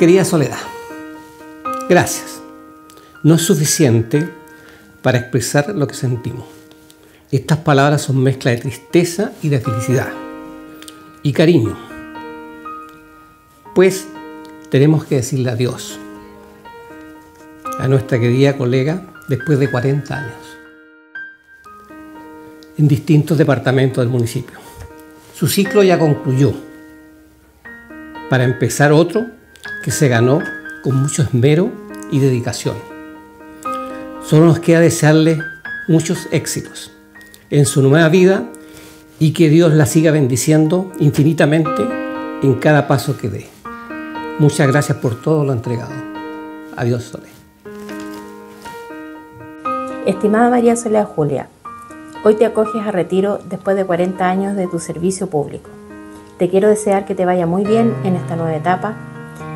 Querida Soledad, gracias. No es suficiente para expresar lo que sentimos. Estas palabras son mezcla de tristeza y de felicidad y cariño. Pues tenemos que decirle adiós a nuestra querida colega después de 40 años en distintos departamentos del municipio. Su ciclo ya concluyó para empezar otro que se ganó con mucho esmero y dedicación. Solo nos queda desearle muchos éxitos en su nueva vida y que Dios la siga bendiciendo infinitamente en cada paso que dé. Muchas gracias por todo lo entregado. Adiós, Sole. Estimada María Soledad Julia, hoy te acoges a retiro después de 40 años de tu servicio público. Te quiero desear que te vaya muy bien en esta nueva etapa,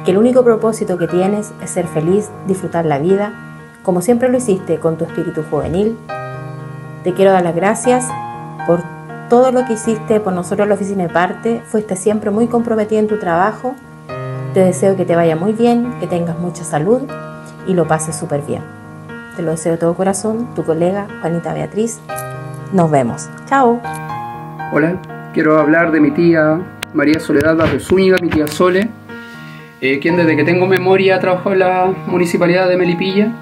que el único propósito que tienes es ser feliz, disfrutar la vida, como siempre lo hiciste con tu espíritu juvenil. Te quiero dar las gracias por todo lo que hiciste por nosotros en la oficina de parte. Fuiste siempre muy comprometida en tu trabajo. Te deseo que te vaya muy bien, que tengas mucha salud y lo pases súper bien. Te lo deseo de todo corazón, tu colega Juanita Beatriz. Nos vemos. Chao. Hola, quiero hablar de mi tía María Soledad Zúñiga, mi tía Sole, eh, quien desde que tengo memoria trabajó en la municipalidad de Melipilla.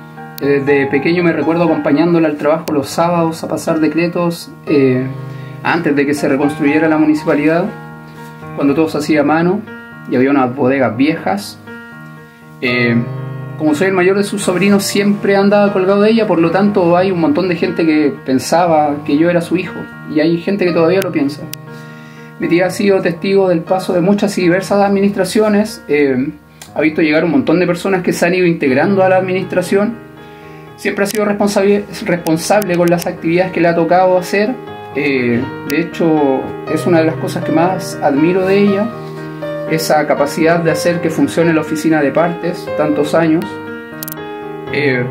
Eh, desde pequeño me recuerdo acompañándola al trabajo los sábados a pasar decretos eh, antes de que se reconstruyera la municipalidad, cuando todo se hacía a mano y había unas bodegas viejas. como soy el mayor de sus sobrinos, siempre andaba colgado de ella, por lo tanto hay un montón de gente que pensaba que yo era su hijo y hay gente que todavía lo piensa. Mi tía ha sido testigo del paso de muchas y diversas administraciones, eh, ha visto llegar un montón de personas que se han ido integrando a la administración, siempre ha sido responsable, responsable con las actividades que le ha tocado hacer, eh, de hecho es una de las cosas que más admiro de ella, esa capacidad de hacer que funcione la oficina de partes tantos años. Eh,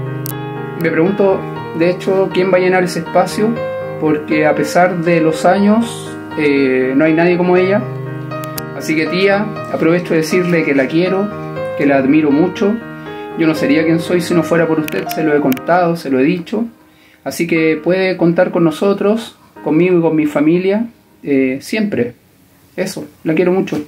me pregunto, de hecho, quién va a llenar ese espacio, porque a pesar de los años, eh, no hay nadie como ella. Así que tía, aprovecho de decirle que la quiero, que la admiro mucho. Yo no sería quien soy si no fuera por usted, se lo he contado, se lo he dicho. Así que puede contar con nosotros, conmigo y con mi familia, eh, siempre. Eso, la quiero mucho.